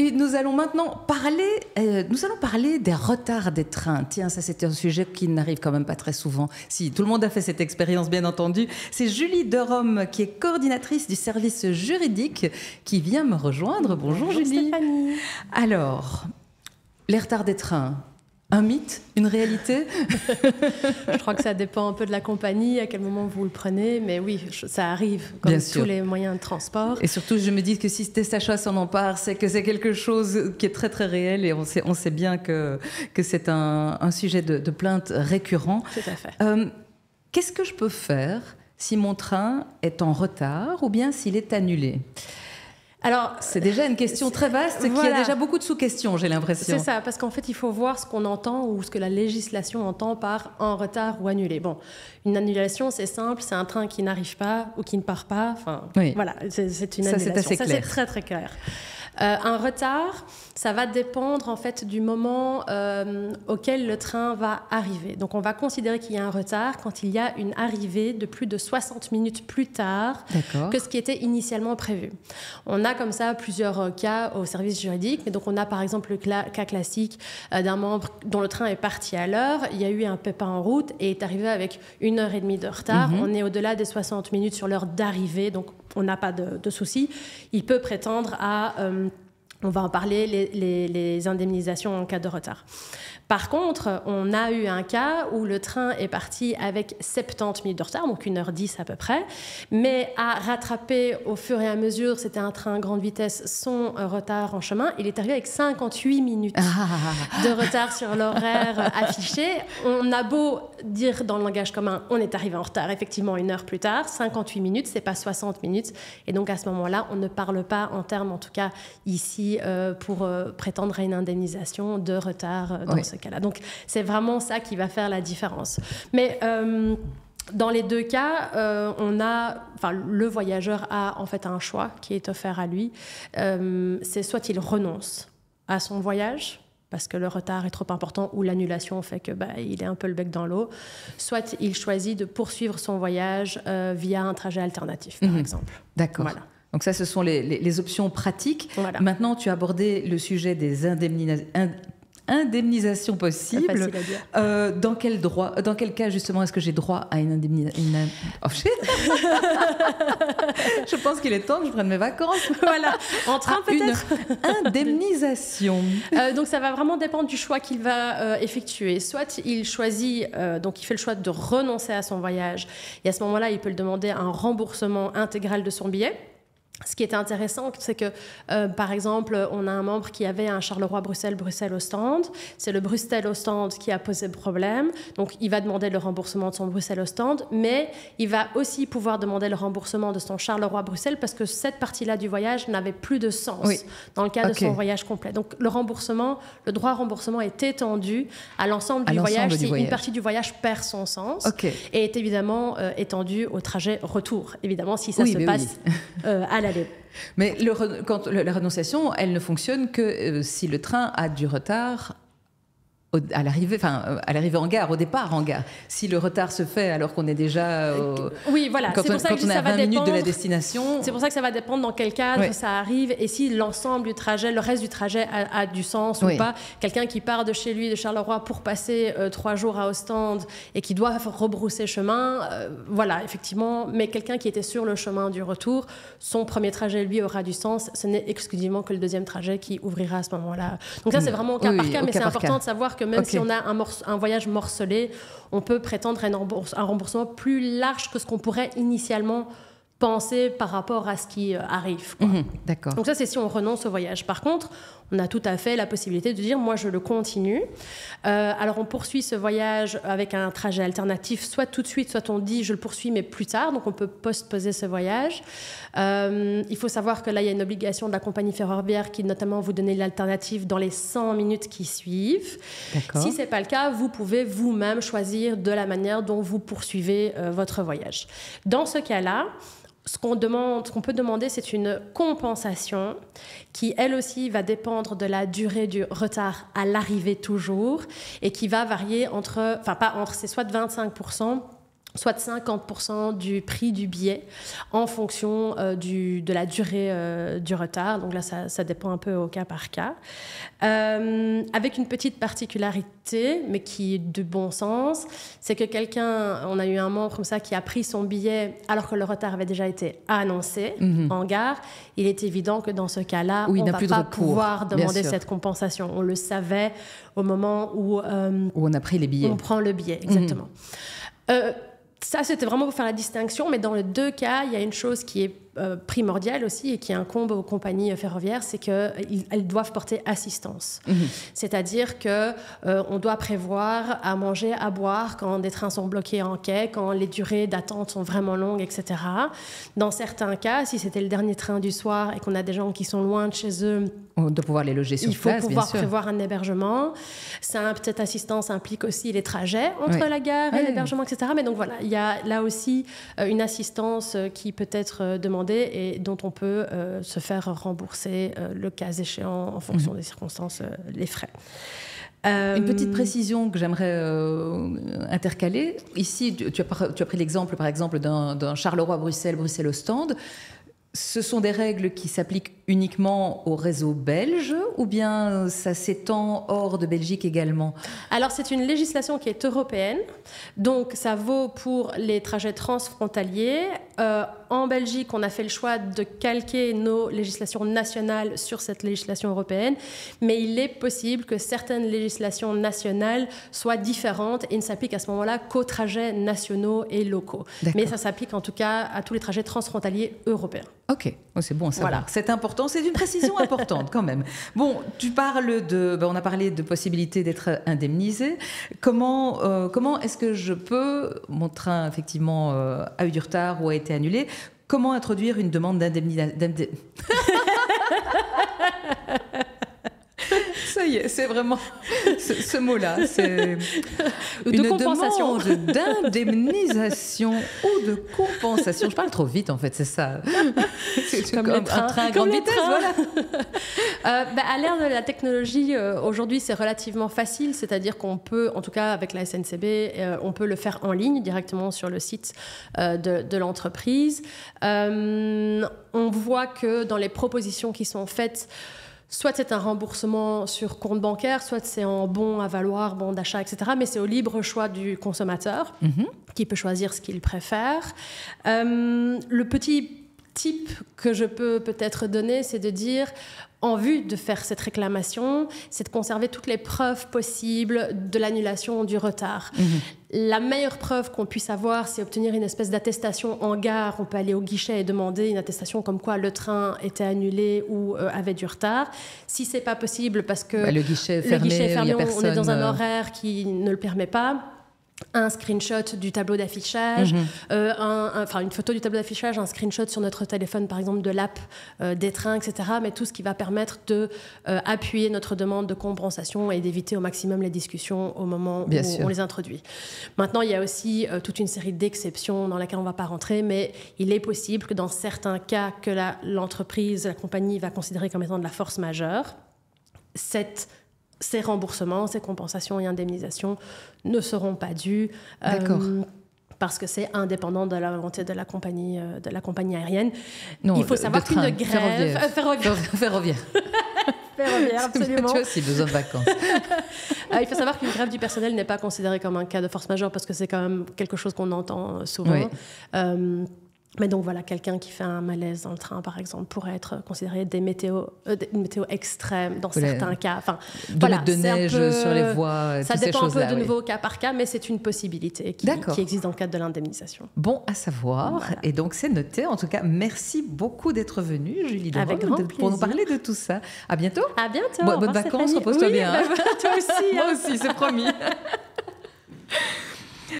Et nous allons maintenant parler, euh, nous allons parler des retards des trains. Tiens, ça c'est un sujet qui n'arrive quand même pas très souvent. Si tout le monde a fait cette expérience, bien entendu, c'est Julie Derome qui est coordinatrice du service juridique qui vient me rejoindre. Bonjour, Bonjour Julie. Stéphanie. Alors, les retards des trains. Un mythe Une réalité? Je crois que ça dépend un peu de la compagnie, à quel moment vous le prenez, mais oui, ça arrive, comme Bien tous sûr. les moyens de transport. Et surtout, je me dis que si Testacha s'en empare, c'est que c'est quelque chose qui est très très réel et on sait, on sait bien que, que c'est un, un sujet de, de plainte récurrent. Tout à fait. Euh, Qu'est-ce que je peux faire si mon train est en retard ou bien s'il est annulé? Alors, C'est déjà une question très vaste qui a Voilà. déjà beaucoup de sous-questions, j'ai l'impression. c'est ça, parce qu'en fait, il faut voir ce qu'on entend ou ce que la législation entend par en retard ou annulé. Bon, une annulation, c'est simple, c'est un train qui n'arrive pas ou qui ne part pas. Enfin, Oui. voilà, c'est une Ça, c'est annulation. ça, c'est très très clair. Euh, un retard, ça va dépendre en fait du moment euh, auquel le train va arriver. Donc, on va considérer qu'il y a un retard quand il y a une arrivée de plus de 60 minutes plus tard que ce qui était initialement prévu. On a comme ça plusieurs euh, cas au service juridique. Mais donc on a par exemple le cas classique d'un membre dont le train est parti à l'heure, il y a eu un pépin en route et est arrivé avec une heure et demie de retard. Mhm. On est au-delà des 60 minutes sur l'heure d'arrivée, donc on n'a pas de, souci. Il peut prétendre à... euh, on va en parler, les, les- les indemnisations en cas de retard. Par contre, on a eu un cas où le train est parti avec 70 minutes de retard, donc 1h10 à peu près, mais a rattrapé au fur et à mesure, c'était un train à grande vitesse, son retard en chemin. Il est arrivé avec 58 minutes de retard sur l'horaire affiché. On a beau dire dans le langage commun, on est arrivé en retard, effectivement, une heure plus tard, 58 minutes, c'est pas 60 minutes. Et donc à ce moment-là, on ne parle pas en termes, en tout cas ici, euh, pour euh, prétendre à une indemnisation de retard euh, dans Oui. ce cas-là. Donc c'est vraiment ça qui va faire la différence. Mais dans les deux cas, euh, on a, enfin, le voyageur a en fait un choix qui est offert à lui. Euh, c'est soit il renonce à son voyage parce que le retard est trop important ou l'annulation fait que bah, il est un peu le bec dans l'eau, soit il choisit de poursuivre son voyage euh, via un trajet alternatif, par Mhm. exemple. D'accord. Voilà. Donc ça, ce sont les, les- les options pratiques. Voilà. Maintenant, tu as abordé le sujet des indemnisa- ind- indemnisations dire. Euh, dans quel droit, dans quel cas justement est-ce que j'ai droit à une indemnisation oh, shit. Je pense qu'il est temps que je prenne mes vacances. voilà. En train Ah, une peut-être. indemnisation. Euh, donc ça va vraiment dépendre du choix qu'il va euh, effectuer. Soit il choisit, euh, donc il fait le choix de renoncer à son voyage, et à ce moment-là, il peut le demander un remboursement intégral de son billet. Ce qui est intéressant, c'est que, euh, par exemple, on a un membre qui avait un Charleroi-Bruxelles, Bruxelles au stand. C'est le Bruxelles au stand qui a posé problème. Donc, il va demander le remboursement de son Bruxelles au stand, mais il va aussi pouvoir demander le remboursement de son Charleroi-Bruxelles parce que cette partie-là du voyage n'avait plus de sens Oui. dans le cas de son voyage complet. Donc, le remboursement, le droit à remboursement est étendu à l'ensemble du voyage si voyage. une partie du voyage perd son sens et est évidemment euh, étendu au trajet retour. Évidemment, si ça Oui, se passe euh, à Mais la renonciation, elle ne fonctionne que euh, si le train a du retard à l'arrivée, enfin euh, à l'arrivée en gare, au départ en gare. Si le retard se fait alors qu'on est déjà au- Oui, voilà. C'est on, pour ça que ça va 20 minutes de la dépendre. destination, C'est pour ça que ça va dépendre dans quel cadre Oui. ça arrive et si l'ensemble du trajet, le reste du trajet a, a du sens Oui. ou pas. Quelqu'un qui part de chez lui, de Charleroi, pour passer euh, trois jours à Ostende et qui doit rebrousser chemin, euh, voilà, effectivement. Mais quelqu'un qui était sur le chemin du retour, son premier trajet, lui, aura du sens. Ce n'est exclusivement que le deuxième trajet qui ouvrira à ce moment-là. Donc ça, c'est vraiment au cas Oui, par cas, mais c'est important cas. de savoir que même Ok. si on a un, morce- un voyage morcelé, on peut prétendre à un rembourse- un remboursement plus large que ce qu'on pourrait initialement penser par rapport à ce qui euh, arrive. Mhm, d'accord. Donc ça, c'est si on renonce au voyage. Par contre, on a tout à fait la possibilité de dire, moi, je le continue. Euh, alors, on poursuit ce voyage avec un trajet alternatif, soit tout de suite, soit on dit, je le poursuis, mais plus tard. Donc, on peut postposer ce voyage. Euh, il faut savoir que là, il y a une obligation de la compagnie ferroviaire qui, notamment, vous donner l'alternative dans les 100 minutes qui suivent. Si ce n'est pas le cas, vous pouvez vous-même choisir de la manière dont vous poursuivez euh, votre voyage. Dans ce cas-là, ce qu'on demande, qu'on peut demander, c'est une compensation qui, elle aussi, va dépendre de la durée du retard à l'arrivée toujours et qui va varier entre, enfin pas entre, c'est soit de 25 soit 50% du prix du billet en fonction euh, du, de la durée euh, du retard. Donc là, ça, ça, dépend un peu au cas par cas. Euh, avec une petite particularité, mais qui est de bon sens, c'est que quelqu'un, on a eu un membre comme ça qui a pris son billet alors que le retard avait déjà été annoncé mhm. en gare. Il est évident que dans ce cas-là, on ne va pas pouvoir demander cette compensation. On le savait au moment où, où on a pris les billets. On prend le billet, exactement. Mhm ça, c'était vraiment pour faire la distinction, mais dans les deux cas, il y a une chose qui est primordial aussi et qui incombe aux compagnies ferroviaires, c'est qu'elles doivent porter assistance. Mhm. C'est-à-dire que euh, on doit prévoir à manger, à boire quand des trains sont bloqués en quai, quand les durées d'attente sont vraiment longues, etc. Dans certains cas, si c'était le dernier train du soir et qu'on a des gens qui sont loin de chez eux, de pouvoir les loger sur il faut pouvoir prévoir un hébergement. Ça, cette assistance implique aussi les trajets entre la gare et l'hébergement, etc. Mais donc voilà, il y a là aussi euh, une assistance qui peut être demandée et dont on peut euh, se faire rembourser euh, le cas échéant en fonction mhm. des circonstances, euh, les frais. Une petite précision que j'aimerais intercaler. Ici, tu as, tu as pris l'exemple, par exemple, d'un Charleroi-Bruxelles, Bruxelles-Ostende. Ce sont des règles qui s'appliquent uniquement au réseau belge ou bien ça s'étend hors de Belgique également? Alors c'est une législation qui est européenne, donc ça vaut pour les trajets transfrontaliers. Euh, en Belgique, on a fait le choix de calquer nos législations nationales sur cette législation européenne, mais il est possible que certaines législations nationales soient différentes et ne s'appliquent à ce moment-là qu'aux trajets nationaux et locaux. Mais ça s'applique en tout cas à tous les trajets transfrontaliers européens. Ok, oh, c'est bon ça. Voilà. C'est important, c'est une précision importante quand même. Bon, tu parles de, ben, on a parlé de possibilité d'être indemnisé. Comment, euh, comment est-ce que je peux, mon train effectivement euh, a eu du retard ou a été annulé, comment introduire une demande d'indemnisation Ça y est, c'est vraiment ce, mot-là. C'est une compensation. demande d'indemnisation ou de compensation. Je parle trop vite en fait, c'est ça. C'est comme, un train à grande vitesse, voilà. Euh, bah, à l'ère de la technologie, euh, aujourd'hui, c'est relativement facile, c'est-à-dire qu'on peut, en tout cas avec la SNCB, euh, on peut le faire en ligne directement sur le site de, de l'entreprise. on voit que dans les propositions qui sont faites, soit c'est un remboursement sur compte bancaire, soit c'est en bon à valoir, bon d'achat, etc. Mais c'est au libre choix du consommateur mhm. qui peut choisir ce qu'il préfère. Euh, le petit type que je peux peut-être donner, c'est de dire, en vue de faire cette réclamation, c'est de conserver toutes les preuves possibles de l'annulation du retard. Mhm. La meilleure preuve qu'on puisse avoir, c'est obtenir une espèce d'attestation en gare. On peut aller au guichet et demander une attestation comme quoi le train était annulé ou euh, avait du retard. Si c'est pas possible parce que bah, le guichet est fermé, on est dans un euh, horaire qui ne le permet pas, un screenshot du tableau d'affichage, euh, enfin une photo du tableau d'affichage, un screenshot sur notre téléphone, par exemple, de l'app euh, des trains, etc. Mais tout ce qui va permettre de euh, appuyer notre demande de compensation et d'éviter au maximum les discussions au moment où on les introduit. Maintenant, il y a aussi toute une série d'exceptions dans lesquelles on ne va pas rentrer, mais il est possible que dans certains cas que l'entreprise, la, la compagnie va considérer comme étant de la force majeure, cette ces remboursements, ces compensations et indemnisations ne seront pas dus. Euh, parce que c'est indépendant de la volonté de la compagnie, euh, de la compagnie aérienne. Non, Il faut savoir qu'une grève... Ferroviaire. ferroviaire. ferroviaire. ferroviaire, absolument. Tu besoin de vacances. Euh, il faut savoir qu'une grève du personnel n'est pas considérée comme un cas de force majeure parce que c'est quand même quelque chose qu'on entend souvent. Mais donc voilà, quelqu'un qui fait un malaise dans le train, par exemple, pourrait être considéré des météos, euh, des météos extrêmes dans certains cas. Enfin, de voilà, de neige sur les voies. Ça dépend un peu de nouveau cas par cas, mais c'est une possibilité qui, qui, existe dans le cadre de l'indemnisation. Bon à savoir. Et donc c'est noté. En tout cas, merci beaucoup d'être venue, Julie Avec pour nous parler de tout ça. À bientôt. À bientôt. bonnes vacances, repose-toi bien. Bah, toi aussi. Moi hein. aussi, c'est promis.